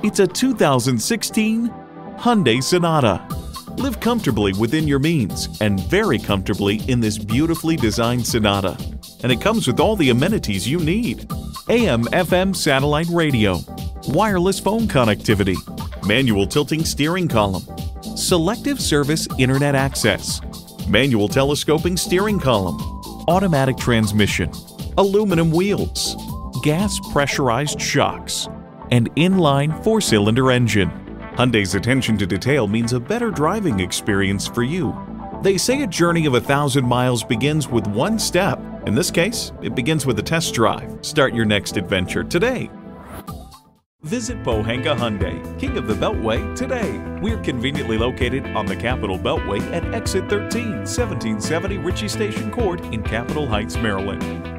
It's a 2016 Hyundai Sonata. Live comfortably within your means and very comfortably in this beautifully designed Sonata. And it comes with all the amenities you need. AM FM satellite radio, wireless phone connectivity, manual tilting steering column, selective service internet access, manual telescoping steering column, automatic transmission, aluminum wheels, gas pressurized shocks, and inline four cylinder engine. Hyundai's attention to detail means a better driving experience for you. They say a journey of a thousand miles begins with one step. In this case, it begins with a test drive. Start your next adventure today. Visit Pohanka Hyundai, King of the Beltway, today. We're conveniently located on the Capitol Beltway at exit 13, 1770 Ritchie Station Court in Capitol Heights, Maryland.